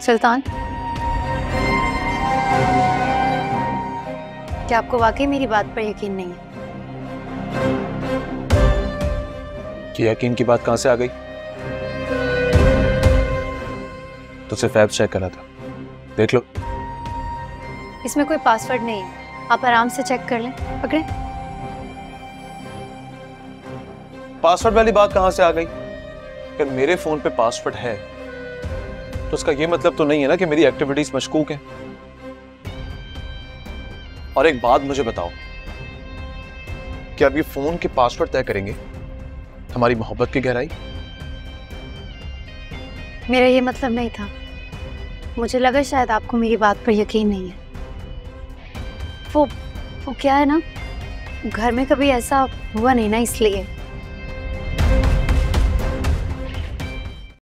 सुल्तान। क्या आपको वाकई मेरी बात पर यकीन नहीं है? कि यकीन की बात कहाँ से आ गई? तो सिर्फ़ ऐप चेक करा था। देख लो। इसमें कोई पासवर्ड नहीं है। आप आराम से चेक कर लें। पकड़े। पासवर्ड वाली बात कहाँ से आ गई? अगर मेरे फ़ोन पे पासवर्ड है? तो उसका ये मतलब तो नहीं है ना कि मेरी एक्टिविटीज़ मशकूक हैं। और एक बात मुझे बताओ। कि अब ये फ़ोन के पासवर्ड तय करेंगे? हमारी मोहब्बत की गहराई? मेरा ये मतलब नहीं था। मुझे लगा शायद आपको मेरी बात पर यकीन नहीं है। वो वो क्या है ना? घर में कभी ऐसा हुआ नहीं ना इसलिए।